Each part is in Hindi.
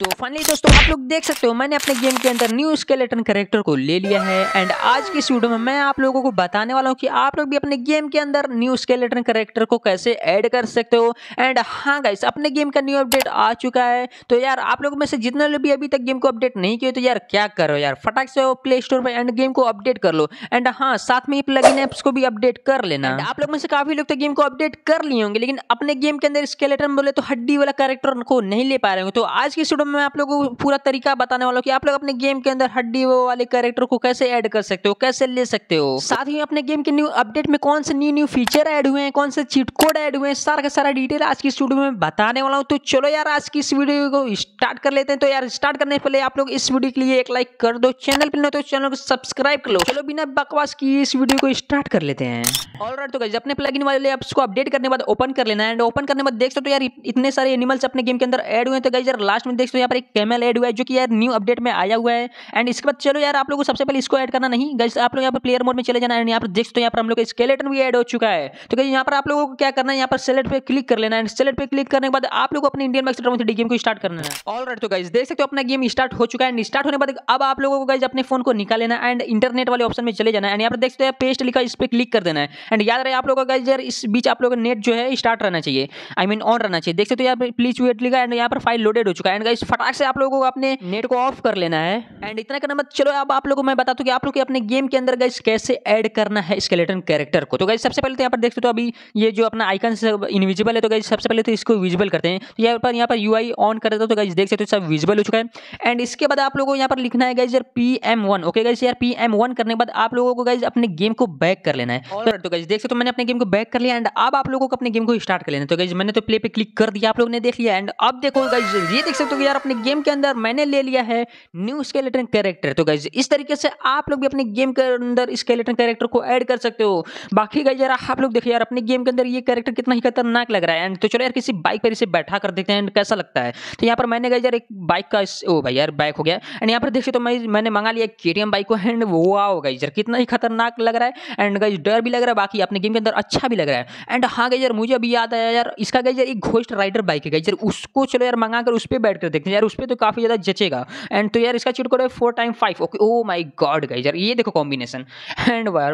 तो फाइनली दोस्तों, आप लोग देख सकते हो, मैंने अपने गेम के अंदर न्यू स्केलेटन करेक्टर को ले लिया है। एंड आज की इस वीडियो में मैं आप लोगों को बताने वाला हूँ कि आप लोग भी अपने गेम के अंदर न्यू स्केलेटन करेक्टर को कैसे ऐड कर सकते हो। एंड हाँ गाइस अपने गेम का न्यू अपडेट आ चुका है। तो यार, आप लोगों में से जितने लोग भी अभी तक गेम को अपडेट नहीं किए तो यार क्या करो यार? फटाक से प्ले स्टोर पर एंड गेम को अपडेट कर लो। एंड हाँ साथ में प्लग इन एप्स को भी अपडेट कर लेना। आप लोग में से काफ़ी लोग तो गेम को अपडेट कर लिए होंगे, लेकिन अपने गेम के अंदर स्केलेटन बोले तो हड्डी वाला कैरेक्टर को नहीं ले पा रहे होंगे। तो आज की में आप लोगों को पूरा तरीका बताने वाला हूँ कि आप लोग अपने गेम के अंदर हड्डी वो वाले कैरेक्टर को कैसे ऐड कर सकते हो, कैसे ले सकते हो? साथ ही अपने गेम के न्यू अपडेट में कौन से न्यू न्यू फीचर ऐड हुए हैं, कौन से चीट कोड ऐड हुए हैं, सारा का सारा डिटेल आज की इस वीडियो में बताने वाला हूँ। तो चलो यार, आज की इस वीडियो को स्टार्ट कर लेते हैं। तो यार स्टार्ट करने पहले आप लोग इस वीडियो के लिए एक लाइक कर दो चैनल पर तो चैनल को सब्सक्राइब कर लो। चलो बिना बकवास की इस वीडियो को स्टार्ट कर लेते हैं। ऑलराइट तो गाइस अपने प्लगइन वाले को अपडेट करने बाद ओपन कर लेना है। एंड ओपन करने बाद देख सकते हो यार इतने सारे एनिमल्स अपने गेम के अंदर ऐड हुए हैं। तो गाइस यार लास्ट में देख हो यहाँ पर एक कैमल ऐड हुआ है जो कि यार न्यू अपडेट में आया हुआ है। एंड इसके बाद चलो यार, आप लोगों को सबसे पहले इसको ऐड करना नहीं। गाइस आप लोग यहाँ पर प्लेयर मोड में चले जाना। है यहाँ पर देख हो, यहाँ पर हम लोग स्केलेटन भी ऐड हो चुका है। तो गाइस यहाँ पर आप लोगों को क्या करना है, यहाँ पर सेलेक्ट पे क्लिक कर लेना है। सेलेक्ट पे क्लिक करने के बाद आप लोग अपने इंडियन मैक्स गेम को स्टार्ट करना है। ऑल राइट तो गाइस देख सकते हो अपना गेम स्टार्ट हो चुका है। एंड स्टार्ट होने के बाद अब आप लोगों को गाइस अपने फ़ोन को निकाल लेना एंड इंटरनेट वाले ऑप्शन में चले जाना है। यहाँ पर देख सकते हैं पेस्ट लिखा, इस पर क्लिक कर देना है। एंड याद रहे आप लोगों का गाइस यार, इस बीच आप लोगों नेट जो है स्टार्ट रहना चाहिए। आई मीन ऑन रहना चाहिए। देख सकते हो यहाँ पर प्लीज़ वेट लिखा एंड यहाँ पर फ़ाइल लोडेड हो चुका है। एंड गाइस फटाक से आप लोगों को अपने नेट को ऑफ़ कर लेना है। एंड इतना करना मत चलो अब आप लोगों को मैं बता दूँ कि आप लोग अपने गेम के अंदर गाइस कैसे ऐड करना है स्केलेटन कैरेक्टर को। तो गाइस सबसे पहले तो यहाँ पर देख सकते हो अभी ये जो अपना आइकन इनविजिबल है तो गाइस सबसे पहले तो इसको विजिबल करते हैं। तो यहाँ पर यहाँ पर यू ऑन कर देता हूँ तो गाइस देख सकते हो सब विजिबल हो चुका है। एंड इसके बाद आप लोगों को यहाँ पर लिखना है गाइस यार P M one okay guys यार पी एम वन करने के बाद आप लोगों को गाइस अपने गेम को बैक कर लेना है। तो गाइस देख सकते हो मैंने अपने गेम को बैक कर लिया एंड अब आप लोगों को अपने गेम को स्टार्ट कर लेना तो गाइस मैंने तो प्ले पे क्लिक कर दिया आप लोगों ने देख लिया। एंड अब देखो गाइस ये देख सकते हो यार अपने गेम के अंदर मैंने ले लिया है न्यू स्केलेटन कैरेक्टर। तो गाइज़ इस तरीके से आप लोग भी अपने गेम के अंदर स्केलेटन कैरेक्टर को ऐड कर सकते हो। बाकी गाइज़ यार, आप लोग देखिए यार, अपने गेम के अंदर ये कैरेक्टर कितना ही खतरनाक लग रहा है। एंड तो चलो यार, किसी बाइक पर इसे बैठा कर देखते हैं एंड कैसा लगता है? तो यहाँ पर मैंने गाइज़ यार, एक बाइक का ओ भाई यार बाइक हो गया। एंड यहाँ पर देखिए तो मैं मैंने मंगा लिया के बाइक को एंड वो आओ गाइज़ यार, कितना ही खतरनाक लग रहा है। एंड गाइज़ डर भी लग रहा है, बाकी अपने गेम के अंदर अच्छा भी लग रहा है। एंड हाँ गाइज़ यार, मुझे अभी याद आया यार, इसका गाइज़ यार, एक घोस्ट राइडर बाइक है। गाइज़ यार, उसको चलो यार, मंगा कर उस पर बैठ कर देखते हैं यार उस पर तो काफ़ी ज़्यादा जचेगा। एंड तो यार इसका चिट कोड है four time five okay oh my god guys यार ये देखो कॉम्बिनेशन एंड यार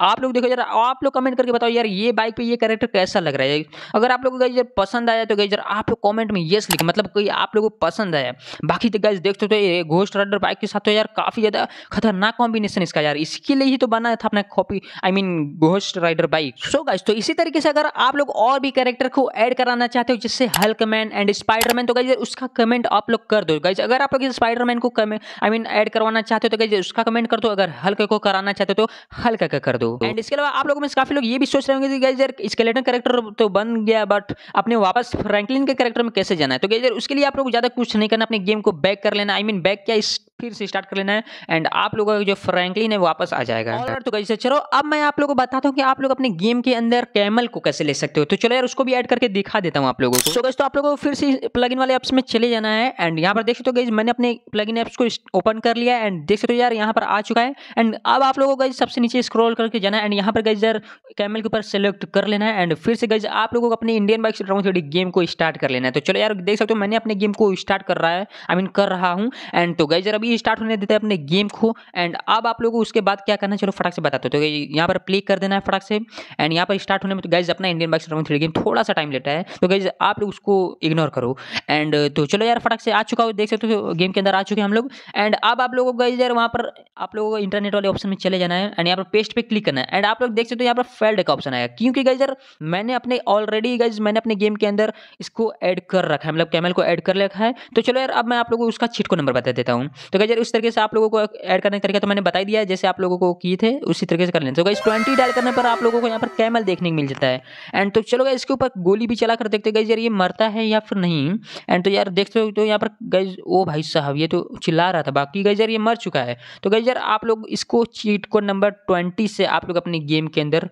आप लोग देखो यार, आप लोग कमेंट करके बताओ यार, ये बाइक पे ये कैरेक्टर कैसा लग रहा है? अगर आप लोगों को गाइस पसंद आया तो गाइस यार आप लोग कमेंट में यस लिखें। मतलब कोई आप लोगों को पसंद आया। बाकी तो गाइस देखते तो ये घोस्ट राइडर बाइक के साथ तो यार काफ़ी ज़्यादा खतरनाक कॉम्बिनेशन इसका यार। इसके लिए ही तो बनाया था अपना copy I mean ghost rider bike so guys तो इसी तरीके से अगर आप लोग और भी कैरेक्टर को ऐड कराना चाहते हो, जिससे हल्क मैन एंड स्पाइडरमैन तो गाइस उसका कमेंट आप लोग कर दो। गाइज़ अगर आप लोग स्पाइडरमैन को आई मीन ऐड करवाना चाहते हो तो गाइज़ उसका कमेंट कर दो। अगर हल्के को कराना चाहते हो तो हल्का का कर दो। एंड इसके अलावा आप लोगों में काफ़ी लोग ये भी सोच रहे होंगे कि गाइस यार स्केलेटन करेक्टर तो बन गया बट अपने वापस फ्रैंकलिन के करेक्टर में कैसे जाना है? तो गाइज़ उसके लिए आप लोग ज़्यादा कुछ नहीं करना, अपने गेम को बैक कर लेना। आई मीन बैक क्या फिर से स्टार्ट कर लेना है एंड आप लोगों का जो फ्रैंकलिन है वापस आ जाएगा। तो कैसे चलो अब मैं आप लोगों को बताता हूँ कि आप लोग अपने गेम के अंदर कैमल को कैसे ले सकते हो। तो चलो यार उसको भी ऐड करके दिखा देता हूँ आप लोगों को। तो, तो आप लोगों को फिर से प्लगइन वाले एप्स में चले जाना है एंड यहाँ पर देख सकते हो गई मैंने अपने प्लगइन एप्स को ओपन कर लिया एंड देख सकते हो यार यहाँ पर आ चुका है। एंड अब आप लोगों को गई सबसे नीचे स्क्रॉल करके जाना है एंड यहाँ पर गई यार कैमल के ऊपर सेलेक्ट कर लेना है एंड फिर से गई आप लोगों को अपने इंडियन बाइक थ्री गेम को स्टार्ट कर लेना है। तो चलो यार देख सकते हो मैंने अपने गेम को स्टार्ट कर रहा है आई मीन कर रहा हूँ। एंड तो गई अभी स्टार्ट होने देते हैं अपने गेम को एंड अब आप लोगों को उसके बाद क्या करना है? चलो फटाक से बताते हो। तो यहाँ पर प्ले कर देना है फटाक से एंड यहाँ पर स्टार्ट होने में तो गाइज़ अपना इंडियन बाइक थ्री गेम थोड़ा सा टाइम लेता है। तो गाइज़ आप लोग उसको इग्नोर करो। एंड तो चलो यार फटाक से आ चुका हो, देख सकते हो गेम के अंदर आ चुके हैं हम लोग। एंड अब आप लोगों को गाइज़ यार वहाँ पर आप लोगों को इंटरनेट वाले ऑप्शन में चले जाना है एंड यहाँ पर पेस्ट पे क्लिक करना है। एंड आप लोग देख सकते हो यहाँ पर फेल्ड का ऑप्शन आएगा क्योंकि गाइज़ यार मैंने अपने ऑलरेडी गाइज़ मैंने अपने गेम के अंदर इसको ऐड कर रखा है मतलब कैमल को ऐड कर रखा है। तो चलो यार अब मैं आप लोगों को उसका छिटको नंबर बता देता हूँ। तो गाइज़ यार उस तरीके से आप लोगों को ऐड करने का तरीका तो मैंने बता दिया है जैसे आप लोगों को किए थे उसी तरीके से कर लेते तो गाइज़ ट्वेंटी डायल करने पर आप लोगों को यहाँ पर कैमल देखने को मिल जाता है। एंड तो चलो इसके ऊपर गोली भी चला कर देखते गाइज़ यार ये मरता है या फिर नहीं? एंड तो यार देखते हो तो यहाँ पर गाइज़ ओ भाई साहब ये तो चिल्ला रहा था। बाकी गाइज़ यार ये मर चुका है। तो गाइज़ यार आप लोग इसको चीट कोड नंबर ट्वेंटी से आप लोग अपने गेम के अंदर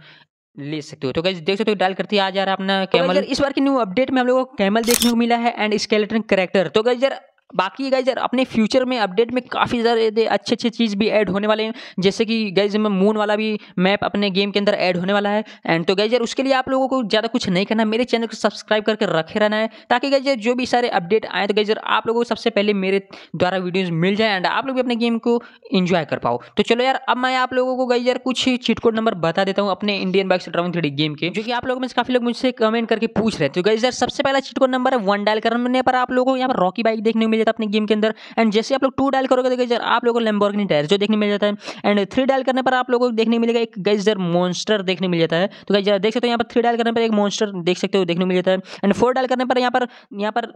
ले सकते हो। तो गाइज़ देख सकते हो डायल करते आ जा रहा अपना कैमल तो इस बार की न्यू अपडेट में हम लोगों को कैमल देखने को मिला है एंड स्केलेटन करेक्टर तो गाइज़ यार बाकी गाइज़ यार, अपने फ्यूचर में अपडेट में काफ़ी ज़्यादा अच्छे अच्छे चीज़ भी ऐड होने वाले हैं। जैसे कि गाइज़ में मून वाला भी मैप अपने गेम के अंदर ऐड होने वाला है। एंड तो गाइज़ यार, उसके लिए आप लोगों को ज़्यादा कुछ नहीं करना। मेरे चैनल को सब्सक्राइब करके रखे रहना है। ताकि गाइज़ जो भी सारे अपडेट आए तो गाइज़ आप लोगों को सबसे पहले मेरे द्वारा वीडियोज़ मिल जाए एंड आप लोग भी अपने गेम को इन्जॉय कर पाओ। तो चलो, यार, अब मैं आप लोगों को गाइज़ यार, कुछ चिट कोड नंबर बता देता हूँ अपने Indian bike driving three game के। जो कि आप लोगों में काफ़ी लोग मुझसे कमेंट करके पूछ रहे थे तो गाइज़ यार, सबसे पहला चिट कोड नंबर है वन डायल करने। पर आप लोगों को यहाँ पर रॉकी बाइक देखने को मिल जाता है अपने गेम के अंदर। एंड जैसे आप लोग टू डायल करोगे तो जर आप लोगों को लेम्बोर्गनी टायर जो देखने मिल जाता है। एंड थ्री डायल करने पर आप लोगों को देखने मिलेगा एक गैजर मॉन्स्टर देखने मिल जाता है। तो गैजर देख सकते हो, यहाँ पर थ्री डायल करने पर एक मॉन्स्टर देख सकते हो, देखने मिल जाता है। एंड फोर डायल करने पर यहाँ पर यहाँ पर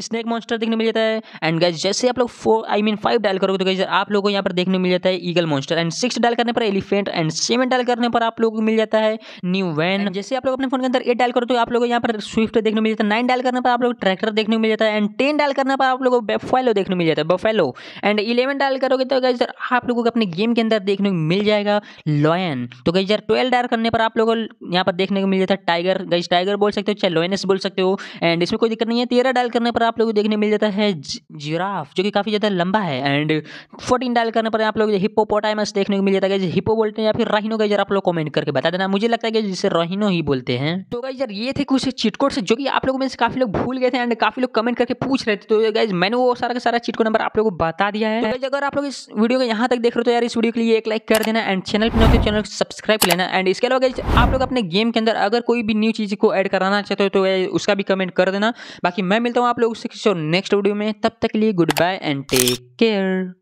स्नेक मॉन्स्टर देखने मिल जाता है। एंड गैस जैसे आप लोग four I mean five dial करोगे तो गैस आप लोगों को यहाँ पर देखने मिल जाता है eagle monster and six dial करने पर एलिफेंट एंड सेवन डायल करने पर आप लोगों को मिल जाता है न्यू वैन जैसे आप लोग अपने फ़ोन के अंदर एट डायल करो तो आप लोगों को यहाँ पर स्विफ्ट देखने मिल जाता है। नाइन डायल करने पर आप लोग ट्रैक्टर देखने मिल जाता है। एंड टेन डायल करने पर आप लोगों को बेफेलो देखने मिल जाता है। बफेलो एंड इलेवन डायल करोगे तो गैस आप लोगों को अपने गेम के अंदर देखने को मिल जाएगा लॉयन तो यार ट्वेल्व डायल करने पर आप लोगों को यहाँ पर देखने को मिल जाता है टाइगर गैस टाइगर बोल सकते हो, चाहे लॉयनेस बोल सकते हो। एंड इसमें कोई दिक्कत नहीं है। तेरह डायल करने पर आप लोगों को देखने मिल जाता है जिराफ, जो कि काफ़ी ज़्यादा लंबा है एंड फोर्टीन डायल करने पर आप लोग हिप्पोपोटाइमस देखने को मिल जाता है। हिप्पो बोलते हैं या फिर राहिनो का आप लोग कमेंट करके बता देना। मुझे लगता है कि जिसे राहिनो ही बोलते हैं। तो गाइज़ यार, ये थे कुछ चिटकोट से जो कि आप लोगों में से काफ़ी लोग भूल गए थे एंड काफ़ी लोग कमेंट करके पूछ रहे थे। तो गाइज़ मैंने वो सारा का सारा चिटको नंबर आप लोगों को बता दिया है। तो अगर आप लोग इस वीडियो को यहाँ तक देख रहे हो तो यार, इस वीडियो के लिए एक लाइक कर देना एंड चैनल पर चैनल को सब्सक्राइब कर लेना। एंड इसके अलावा आप लोग अपने गेम के अंदर अगर कोई भी न्यू चीज़ को ऐड कराना चाहते हो तो उसका भी कमेंट कर देना। बाकी मैं मिलता हूँ आप लोगों से नेक्स्ट वीडियो में तब तक के लिए good bye and take care